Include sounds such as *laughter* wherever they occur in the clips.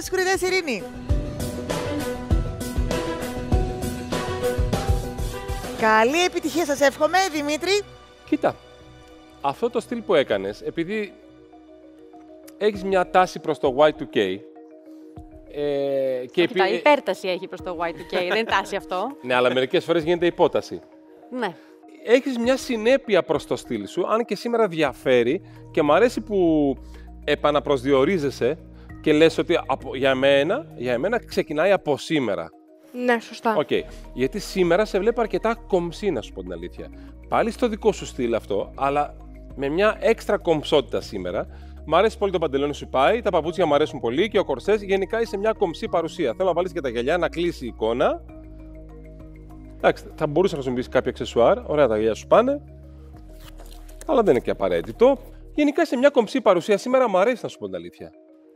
στις κουριδές Ειρήνη. Καλή επιτυχία σας εύχομαι, Δημήτρη. Κοίτα, αυτό το στυλ που έκανες, επειδή έχεις μια τάση προς το Y2K, ε, και επί... υπέρταση έχει προς το Y2K, δεν είναι τάση αυτό. *laughs* Ναι, αλλά μερικές φορές γίνεται υπόταση. Ναι. Έχεις μια συνέπεια προς το στυλ σου, αν και σήμερα διαφέρει και μου αρέσει που επαναπροσδιορίζεσαι και λες ότι για, μένα, για μένα ξεκινάει από σήμερα. Ναι, σωστά. Okay. Γιατί σήμερα σε βλέπω αρκετά κομψή, να σου πω την αλήθεια. Πάλι στο δικό σου στυλ αυτό, αλλά με μια έξτρα κομψότητα σήμερα. Μ' αρέσει πολύ το παντελόνι σου πάει, τα παπούτσια μου αρέσουν πολύ και ο κορσές. Γενικά είσαι μια κομψή παρουσία. Θέλω να βάλεις και τα γυαλιά, να κλείσει η εικόνα. Εντάξει, θα μπορούσε να χρησιμοποιήσεις κάποιο αξεσουάρ. Ωραία τα γυαλιά σου πάνε. Αλλά δεν είναι και απαραίτητο. Γενικά είσαι μια κομψή παρουσία. Σήμερα μου αρέσει να σου πω την αλήθεια.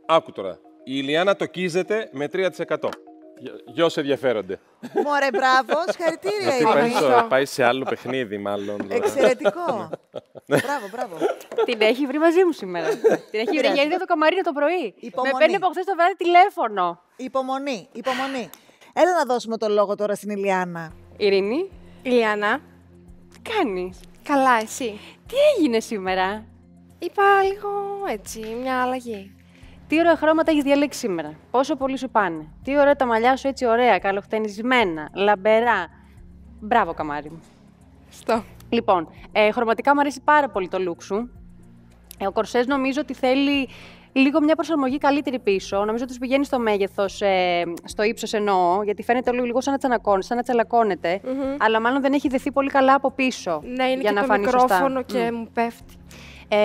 Άκου τώρα. Η Ηλιάνα τοκίζεται με 3%. Για όσοι ενδιαφέρονται. Μωρέ, μπράβο, συγχαρητήρια. Γιατί πάει, πάει σε άλλο παιχνίδι, μάλλον. Εξαιρετικό. μπράβο, μπράβο. Την έχει βρει μαζί μου σήμερα. Την έχει βρει γιατί το καμαρίνο το πρωί. Με παίρνει από χθες το βράδυ τηλέφωνο. Υπομονή, υπομονή. Έλα να δώσουμε το λόγο τώρα στην Ηλιάνα. Ειρήνη. Ηλιάνα. Τι κάνεις; Καλά, εσύ. Τι έγινε σήμερα; Είπα λίγο έτσι, μια αλλαγή. Τι ωραία χρώματα έχεις διαλέξει σήμερα. Πόσο πολύ σου πάνε. Τι ωραία τα μαλλιά σου έτσι ωραία, καλοχτενισμένα, λαμπερά. Μπράβο, καμάρι μου. Στο. Λοιπόν, ε, χρωματικά μου αρέσει πάρα πολύ το look σου. Ε, ο κορσές νομίζω ότι θέλει λίγο μια προσαρμογή καλύτερη πίσω. Νομίζω ότι σου πηγαίνει στο μέγεθος, ε, στο ύψος εννοώ, γιατί φαίνεται λίγο, λίγο σαν να τσανακώνει, σαν να τσαλακώνεται. Mm-hmm. Αλλά μάλλον δεν έχει δεθεί πολύ καλά από πίσω. Ναι, είναι για και να το μικρόφωνο και mm. μου πέφτει. Ε,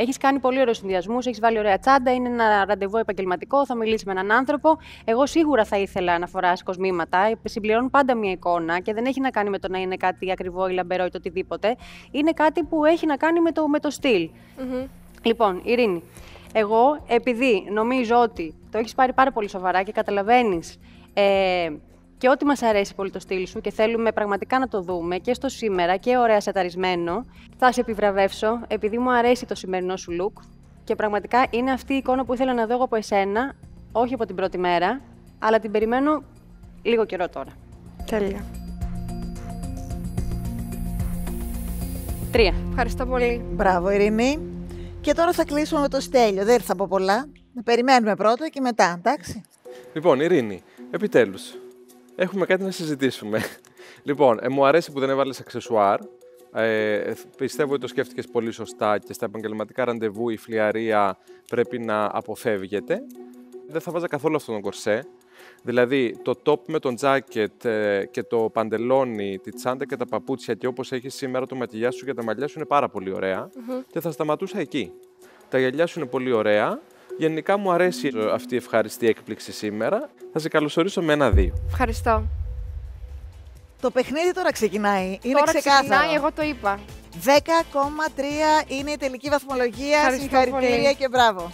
έχεις κάνει πολύ ωραίους συνδυασμούς, έχεις βάλει ωραία τσάντα, είναι ένα ραντεβού επαγγελματικό, θα μιλήσεις με έναν άνθρωπο. Εγώ σίγουρα θα ήθελα να φοράς κοσμήματα. Συμπληρώνουν πάντα μια εικόνα και δεν έχει να κάνει με το να είναι κάτι ακριβό ή λαμπερό ή το οτιδήποτε. Είναι κάτι που έχει να κάνει με το, με το στυλ. Mm-hmm. Λοιπόν, Ειρήνη, εγώ επειδή νομίζω ότι το έχεις πάρει πάρα πολύ σοβαρά και καταλαβαίνεις ε, και ό,τι μας αρέσει πολύ το στυλ σου και θέλουμε πραγματικά να το δούμε και στο σήμερα και ωραία σαταρισμένο, θα σε επιβραβεύσω επειδή μου αρέσει το σημερινό σου look και πραγματικά είναι αυτή η εικόνα που ήθελα να δω εγώ από εσένα, όχι από την πρώτη μέρα, αλλά την περιμένω λίγο καιρό τώρα. Τέλεια. Τρία. Ευχαριστώ πολύ. Μπράβο, Ειρήνη. Και τώρα θα κλείσουμε με το στέλιο. Δεν θα πω πολλά. Περιμένουμε πρώτα και μετά, εντάξει. Λοιπόν, Ειρήνη, επιτέλους, έχουμε κάτι να συζητήσουμε. *laughs* λοιπόν, ε, μου αρέσει που δεν έβαλες αξεσουάρ. Ε, πιστεύω ότι το σκέφτηκες πολύ σωστά και στα επαγγελματικά ραντεβού η φλιαρία πρέπει να αποφεύγεται. Δεν θα βάζα καθόλου αυτόν τον κορσέ. Δηλαδή το top με τον τζάκετ ε, και το παντελόνι, τη τσάντα και τα παπούτσια και όπως έχεις σήμερα το ματιλιά σου και τα μαλλιά σου είναι πάρα πολύ και θα σταματούσα εκεί. Τα γυαλιά σου είναι πολύ ωραία Γενικά μου αρέσει αυτή η ευχαριστή έκπληξη σήμερα. Θα σε καλωσορίσω με ένα-δύο. Ευχαριστώ. Το παιχνίδι τώρα ξεκινάει. Είναι τώρα ξεκάθαρο. ξεκινάει, εγώ το είπα. 10,3 είναι η τελική βαθμολογία. Συγχαρητήρια και μπράβο.